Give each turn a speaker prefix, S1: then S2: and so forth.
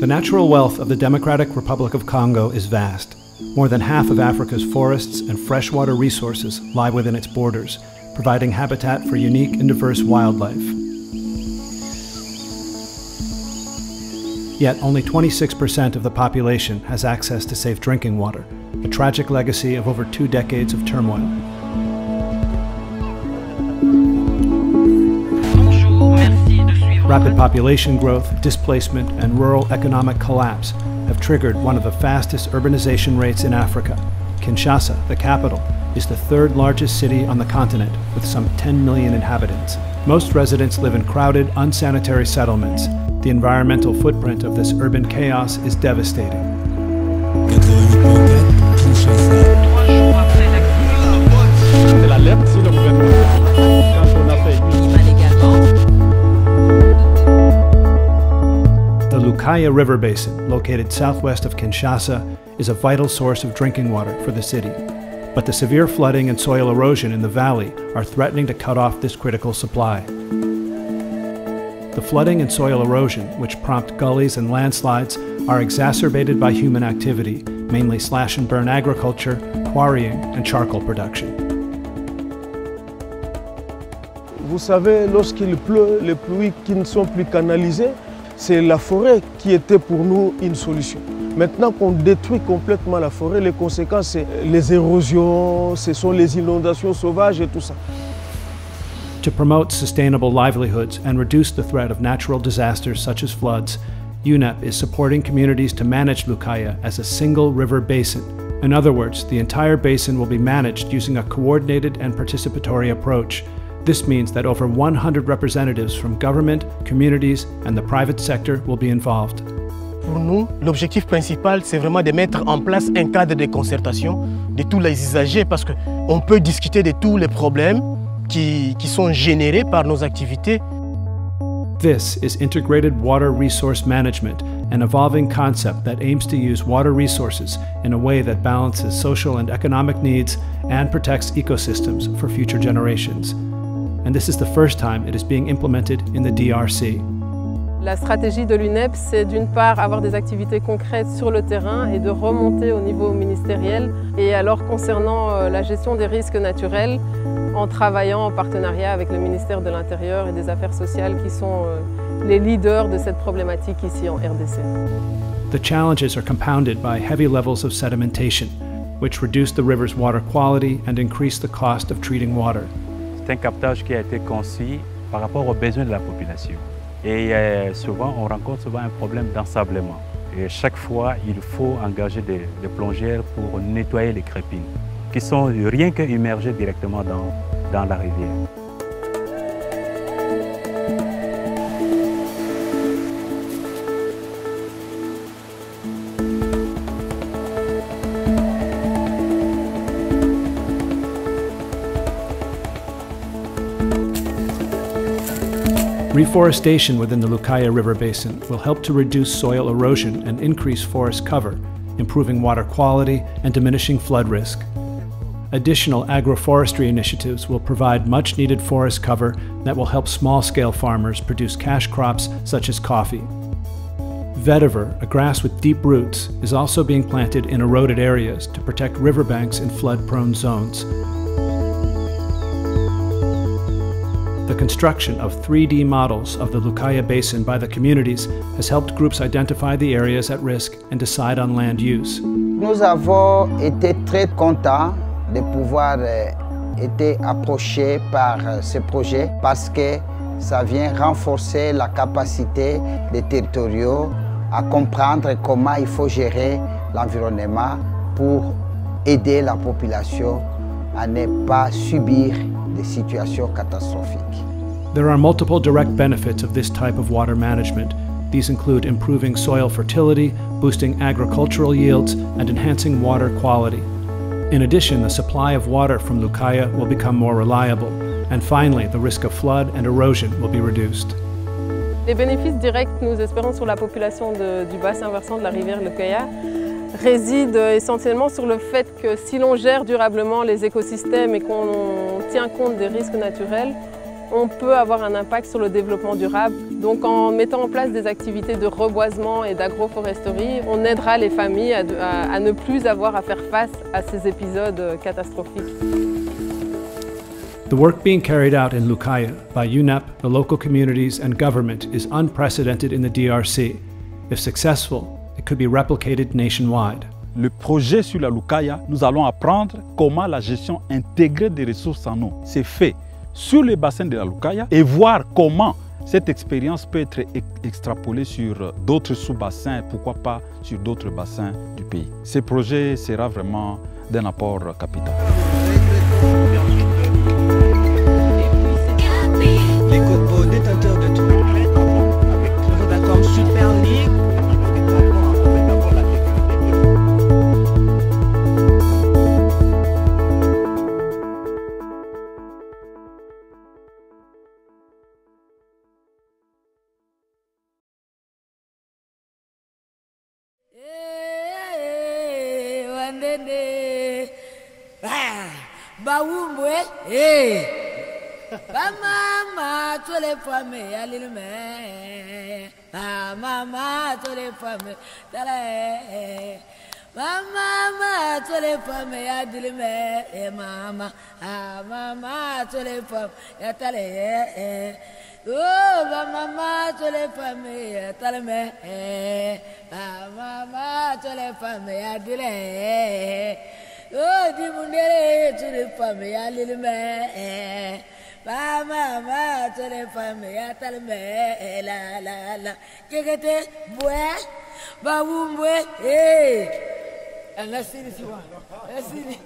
S1: The natural wealth of the Democratic Republic of Congo is vast. More than half of Africa's forests and freshwater resources lie within its borders, providing habitat for unique and diverse wildlife. Yet only 26% of the population has access to safe drinking water, a tragic legacy of over two decades of turmoil. Rapid population growth, displacement, and rural economic collapse have triggered one of the fastest urbanization rates in Africa. Kinshasa, the capital, is the third largest city on the continent with some 10 million inhabitants. Most residents live in crowded, unsanitary settlements. The environmental footprint of this urban chaos is devastating. The Lukaya River Basin, located southwest of Kinshasa, is a vital source of drinking water for the city. But the severe flooding and soil erosion in the valley are threatening to cut off this critical supply. The flooding and soil erosion, which prompt gullies and landslides, are exacerbated by human activity, mainly slash and burn agriculture, quarrying, and charcoal production.
S2: Vous savez, lorsqu'il pleut, les pluies qui ne sont plus canalisées, c'est la forêt qui était pour nous une solution. Maintenant qu'on détruit complètement la forêt, les conséquences, c'est les érosions, ce sont les inondations sauvages et tout ça.
S1: To promote sustainable livelihoods and reduce the threat of natural disasters such as floods, UNEP is supporting communities to manage Lukaya as a single river basin. In other words, the entire basin will be managed using a coordinated and participatory approach. This means that over 100 representatives from government, communities, and the private sector will be involved.
S3: Pour nous, l'objectif principal, c'est vraiment de mettre en place un cadre de concertation de tous les usagers parce qu'on peut discuter de tous les problèmes qui, qui sont générés par nos activités.
S1: This is integrated water resource management, an evolving concept that aims to use water resources in a way that balances social and economic needs and protects ecosystems for future generations. And this is the first time it is being implemented in the DRC.
S4: La stratégie de l'UNEP, c'est d'une part avoir des activités concrètes sur le terrain et de remonter au niveau ministériel. Et alors concernant euh, la gestion des risques naturels, en travaillant en partenariat avec le ministère de l'Intérieur et des Affaires sociales qui sont euh, les leaders de cette problématique ici en RDC.
S1: The challenges are compounded by heavy levels of sedimentation, which reduce the river's water quality and increase the cost of treating water.
S5: C'est un captage qui a été conçu par rapport aux besoins de la population. Et euh, souvent, on rencontre souvent un problème d'ensablement. Et chaque fois, il faut engager des, plongeurs pour nettoyer les crépines, qui sont rien que immergées directement dans la rivière.
S1: Reforestation within the Lukaya River Basin will help to reduce soil erosion and increase forest cover, improving water quality and diminishing flood risk. Additional agroforestry initiatives will provide much needed forest cover that will help small scale farmers produce cash crops such as coffee. Vetiver, a grass with deep roots, is also being planted in eroded areas to protect riverbanks in flood prone zones. Construction of 3D models of the Lukaya Basin by the communities has helped groups identify the areas at risk and decide on land use.
S6: Nous avons été très contents de pouvoir euh, être approchés par euh, ce projet parce que ça vient renforcer la capacité des territoriaux à comprendre comment il faut gérer l'environnement pour aider la population à ne pas subir des situations catastrophiques.
S1: There are multiple direct benefits of this type of water management. These include improving soil fertility, boosting agricultural yields, and enhancing water quality. In addition, the supply of water from Lukaya will become more reliable. And finally, the risk of flood and erosion will be reduced.
S4: Les bénéfices directs nous espérons sur la population de, du bassin versant de la rivière Lukaya résident essentiellement sur le fait que si l'on gère durablement les écosystèmes et qu'on tient compte des risques naturels, on peut avoir un impact sur le développement durable. Donc en mettant en place des activités de reboisement et d'agroforesterie, on aidera les familles à, à, à ne plus avoir à faire face à ces épisodes catastrophiques.
S1: The work being carried out in Lukaya by UNEP, the local communities, and government is unprecedented in the DRC. If successful, it could be replicated nationwide.
S7: Le projet sur la Lukaya, nous allons apprendre comment la gestion intégrée des ressources en eau s'est fait sur les bassins de la Lukaya et voir comment cette expérience peut être extrapolée sur d'autres sous-bassins, pourquoi pas sur d'autres bassins du pays. Ce projet sera vraiment d'un apport capital.
S8: Bawumbwe eh. Bamama tole fame alilme ah mama tole fame tale mama tole fame adilme eh mama ah mama tole fame ya tale eh. Oh mama tole fame ya mama tole fame adile oh di mundere tole fame alilme eh mama ma tole fame ya tale me la la la kekete bwe babumbwe eh Anasiri siwa. Anasiri.